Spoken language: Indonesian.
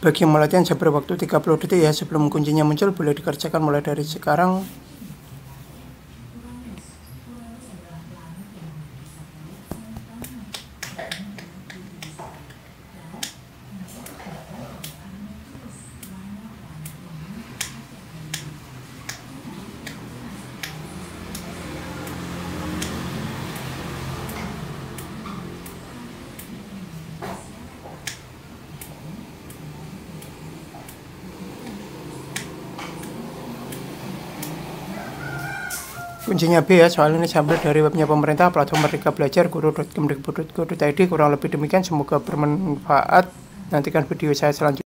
Bagi yang latihan saya beri waktu 30 detik ya sebelum kuncinya muncul boleh dikerjakan mulai dari sekarang kuncinya B ya soal ini saya ambil dari webnya pemerintah platform Merdeka Belajar guru.kemdikbud.go.id kurang lebih demikian. Semoga bermanfaat. Nantikan video saya selanjutnya